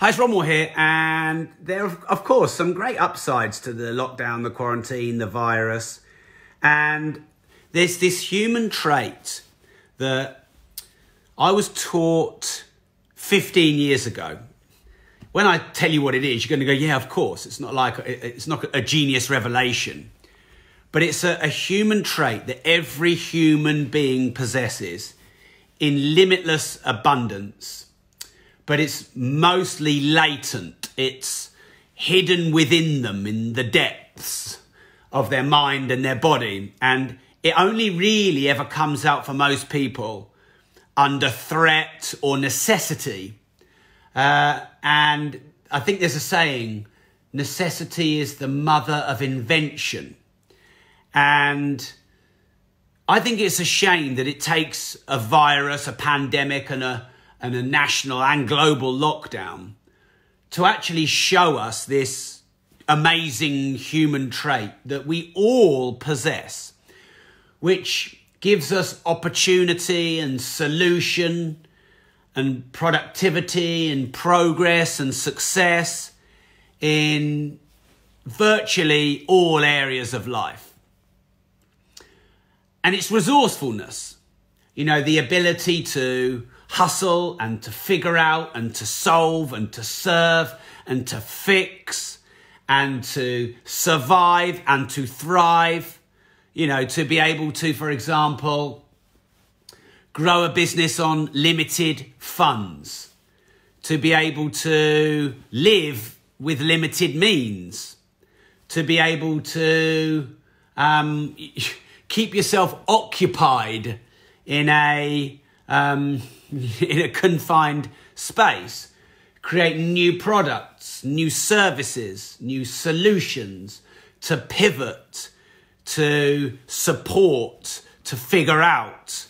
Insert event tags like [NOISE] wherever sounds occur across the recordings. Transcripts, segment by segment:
Hi, it's Rob here, and there are, of course, some great upsides to the lockdown, the quarantine, the virus. And there's this human trait that I was taught 15 years ago. When I tell you what it is, you're going to go, yeah, of course. It's not like, it's not a genius revelation. But it's a, a human trait that every human being possesses in limitless abundance but it's mostly latent. It's hidden within them in the depths of their mind and their body. And it only really ever comes out for most people under threat or necessity. Uh, and I think there's a saying necessity is the mother of invention. And I think it's a shame that it takes a virus, a pandemic, and a and a national and global lockdown to actually show us this amazing human trait that we all possess, which gives us opportunity and solution and productivity and progress and success in virtually all areas of life. And it's resourcefulness, you know, the ability to hustle and to figure out and to solve and to serve and to fix and to survive and to thrive. You know, to be able to, for example, grow a business on limited funds, to be able to live with limited means, to be able to um, [LAUGHS] keep yourself occupied in a um, [LAUGHS] in a confined space, create new products, new services, new solutions to pivot, to support, to figure out.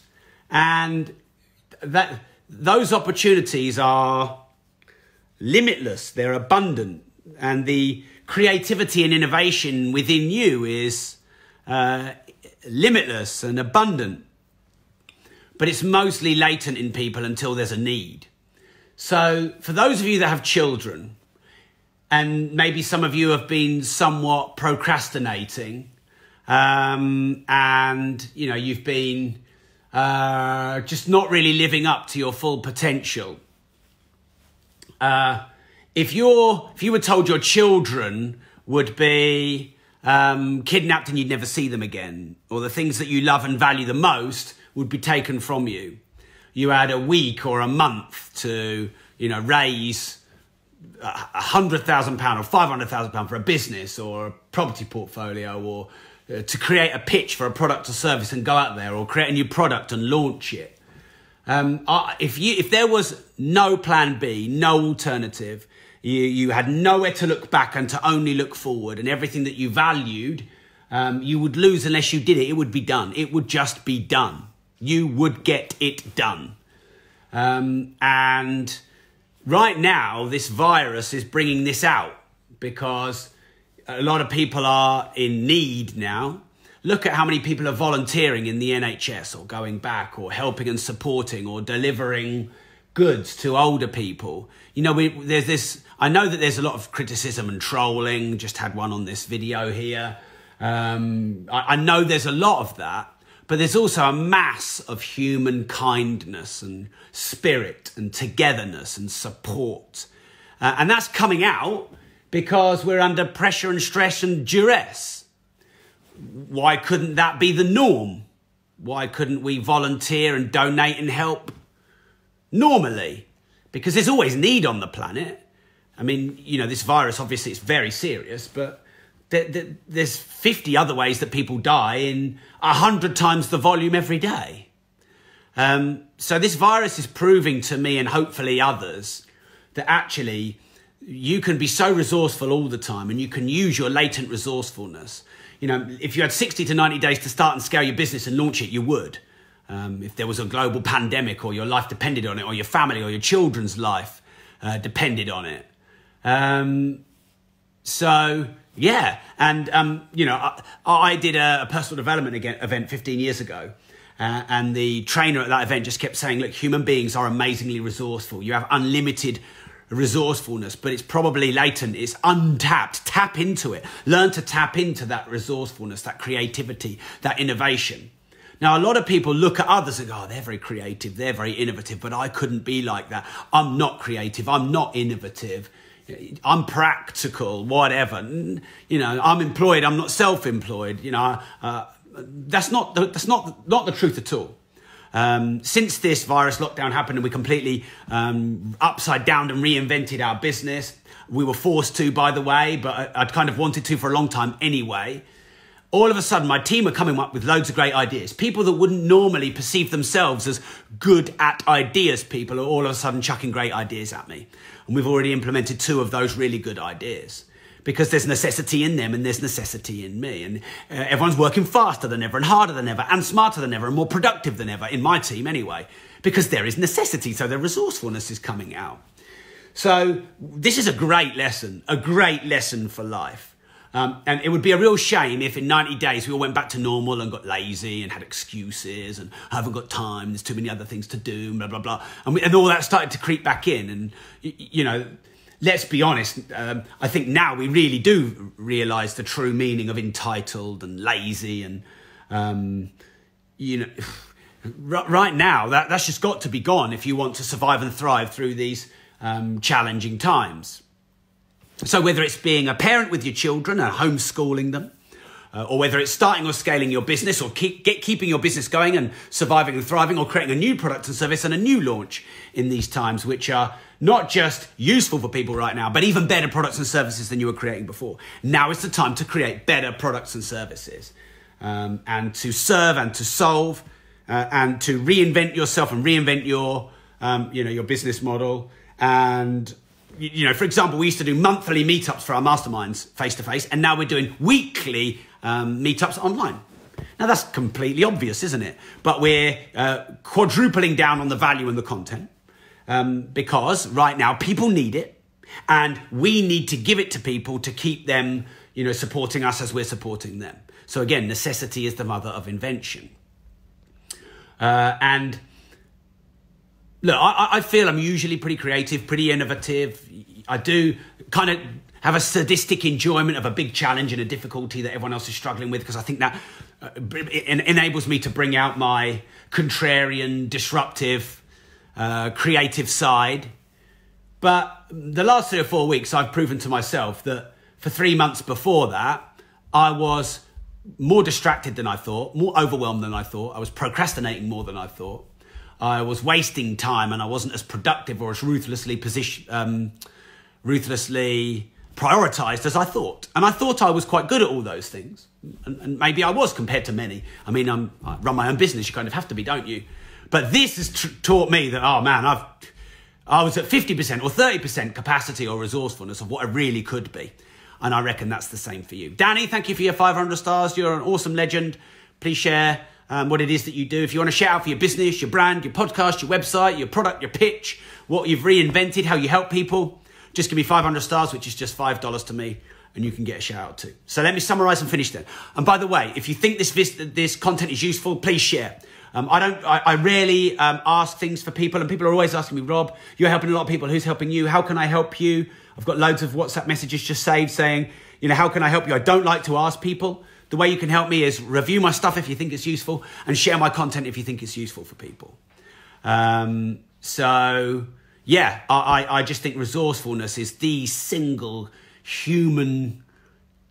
And that those opportunities are limitless, they're abundant, and the creativity and innovation within you is uh, limitless and abundant but it's mostly latent in people until there's a need. So, for those of you that have children, and maybe some of you have been somewhat procrastinating, um, and you know you've been uh, just not really living up to your full potential. Uh, if you're if you were told your children would be um, kidnapped and you'd never see them again, or the things that you love and value the most would be taken from you. You had a week or a month to, you know, raise a hundred thousand pound or five hundred thousand pound for a business or a property portfolio or uh, to create a pitch for a product or service and go out there or create a new product and launch it. Um, if you if there was no plan B, no alternative, you, you had nowhere to look back and to only look forward, and everything that you valued, um, you would lose unless you did it. It would be done. It would just be done you would get it done. Um, and right now, this virus is bringing this out because a lot of people are in need now. Look at how many people are volunteering in the NHS or going back or helping and supporting or delivering goods to older people. You know, we, there's this, I know that there's a lot of criticism and trolling, just had one on this video here. Um, I, I know there's a lot of that. But there's also a mass of human kindness and spirit and togetherness and support. Uh, and that's coming out because we're under pressure and stress and duress. Why couldn't that be the norm? Why couldn't we volunteer and donate and help normally? Because there's always need on the planet. I mean, you know, this virus obviously it's very serious, but there's 50 other ways that people die in 100 times the volume every day. Um, so this virus is proving to me and hopefully others that actually you can be so resourceful all the time and you can use your latent resourcefulness. You know, if you had 60 to 90 days to start and scale your business and launch it, you would. Um, if there was a global pandemic or your life depended on it or your family or your children's life uh, depended on it. Um, so yeah, and um, you know, I, I did a, a, personal development event 15 years ago, uh, and the trainer at that event just kept saying, "Look, human beings are amazingly resourceful. You have unlimited resourcefulness, but it's probably latent. It's untapped. Tap into it. Learn to tap into that resourcefulness, that creativity, that innovation. Now, a lot of people look at others and go, oh, they're very creative, they're very innovative, but I couldn't be like that. I'm not creative, I'm not innovative, I'm practical, whatever. You know, I'm employed, I'm not self employed. You know, uh, that's, not the, that's not, not the truth at all. Um, since this virus lockdown happened and we completely um, upside down and reinvented our business, we were forced to, by the way, but I'd kind of wanted to for a long time anyway all of a sudden my team are coming up with loads of great ideas. People that wouldn't normally perceive themselves as good at ideas people are all of a sudden chucking great ideas at me. And we've already implemented two of those really good ideas because there's necessity in them and there's necessity in me. And uh, everyone's working faster than ever and harder than ever and smarter than ever and more productive than ever in my team anyway, because there is necessity. So their resourcefulness is coming out. So this is a great lesson, a great lesson for life. Um, and it would be a real shame if in 90 days we all went back to normal and got lazy and had excuses and haven't got time, there's too many other things to do, blah, blah, blah. And, we, and all that started to creep back in. And, you know, let's be honest, um, I think now we really do realise the true meaning of entitled and lazy and, um, you know, [SIGHS] right now that, that's just got to be gone if you want to survive and thrive through these um, challenging times. So, whether it's being a parent with your children and homeschooling them, uh, or whether it's starting or scaling your business, or keep, get, keeping your business going and surviving and thriving, or creating a new product and service and a new launch in these times, which are not just useful for people right now, but even better products and services than you were creating before. Now is the time to create better products and services um, and to serve and to solve uh, and to reinvent yourself and reinvent your, um, you know, your business model and you know, for example, we used to do monthly meetups for our masterminds face to face, and now we're doing weekly um, meetups online. Now, that's completely obvious, isn't it? But we're uh, quadrupling down on the value and the content um, because right now people need it, and we need to give it to people to keep them, you know, supporting us as we're supporting them. So, again, necessity is the mother of invention. Uh, and look, I, I, feel I'm usually pretty creative, pretty innovative. I do kind of have a sadistic enjoyment of a big challenge and a difficulty that everyone else is struggling with because I think that uh, enables me to bring out my contrarian, disruptive, uh, creative side. But the last three or four weeks, I've proven to myself that for three months before that, I was more distracted than I thought, more overwhelmed than I thought. I was procrastinating more than I thought. I was wasting time and I wasn't as productive or as ruthlessly position, um, ruthlessly prioritized as I thought. And I thought I was quite good at all those things. And, and maybe I was compared to many. I mean, I'm, I run my own business. You kind of have to be, don't you? But this has taught me that, oh man, I've, I was at 50% or 30% capacity or resourcefulness of what I really could be. And I reckon that's the same for you. Danny, thank you for your 500 stars. You're an awesome legend. Please share um, what it is that you do. If you want to shout out for your business, your brand, your podcast, your website, your product, your pitch, what you've reinvented, how you help people, just give me 500 stars, which is just $5 to me, and you can get a shout out too. So let me summarize and finish then. And by the way, if you think this, this content is useful, please share. Um, I don't. I, I rarely um, ask things for people, and people are always asking me, Rob, you're helping a lot of people. Who's helping you? How can I help you? I've got loads of WhatsApp messages just saved saying, you know, how can I help you? I don't like to ask people. The way you can help me is review my stuff if you think it's useful and share my content if you think it's useful for people. Um, so, yeah, I, I just think resourcefulness is the single human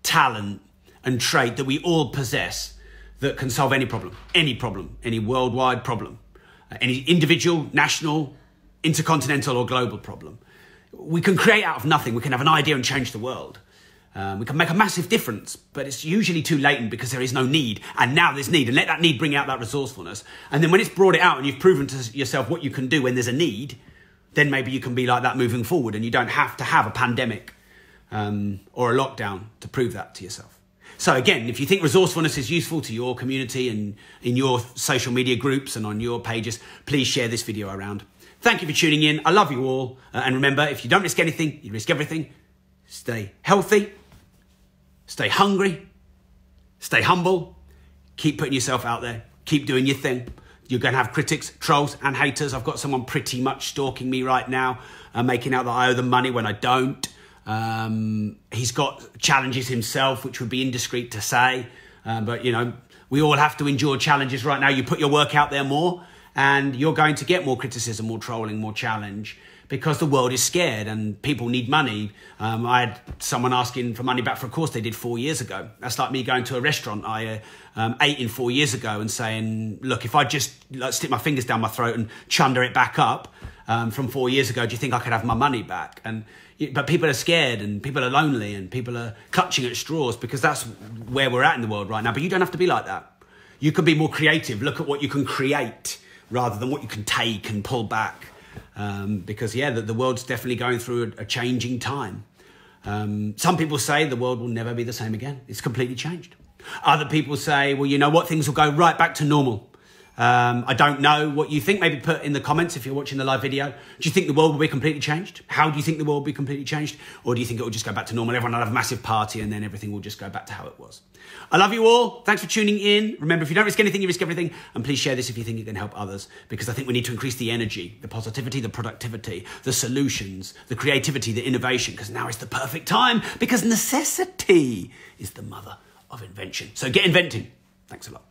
talent and trait that we all possess that can solve any problem, any problem, any worldwide problem, uh, any individual, national, intercontinental, or global problem. We can create out of nothing. We can have an idea and change the world. Um, we can make a massive difference, but it's usually too latent because there is no need. And now there's need, and let that need bring out that resourcefulness. And then when it's brought it out and you've proven to yourself what you can do when there's a need, then maybe you can be like that moving forward and you don't have to have a pandemic um, or a lockdown to prove that to yourself. So again, if you think resourcefulness is useful to your community and in your social media groups and on your pages, please share this video around. Thank you for tuning in. I love you all. Uh, and remember, if you don't risk anything, you risk everything. Stay healthy Stay hungry, stay humble, keep putting yourself out there, keep doing your thing. You're going to have critics, trolls, and haters. I've got someone pretty much stalking me right now, uh, making out that I owe them money when I don't. Um, he's got challenges himself, which would be indiscreet to say. Uh, but, you know, we all have to endure challenges right now. You put your work out there more, and you're going to get more criticism, more trolling, more challenge because the world is scared and people need money. Um, I had someone asking for money back for a course they did four years ago. That's like me going to a restaurant I uh, um, ate in four years ago and saying, look, if I just like, stick my fingers down my throat and chunder it back up um, from four years ago, do you think I could have my money back? And but people are scared and people are lonely and people are clutching at straws because that's where we're at in the world right now. But you don't have to be like that. You can be more creative. Look at what you can create rather than what you can take and pull back. Um, because, yeah, the, the, world's definitely going through a, a changing time. Um, some people say the world will never be the same again. It's completely changed. Other people say, well, you know what, things will go right back to normal. Um, I don't know what you think. Maybe put in the comments if you're watching the live video. Do you think the world will be completely changed? How do you think the world will be completely changed? Or do you think it will just go back to normal? Everyone will have a massive party and then everything will just go back to how it was. I love you all. Thanks for tuning in. Remember, if you don't risk anything, you risk everything. And please share this if you think it can help others because I think we need to increase the energy, the positivity, the productivity, the solutions, the creativity, the innovation because now is the perfect time because necessity is the mother of invention. So get inventing. Thanks a lot.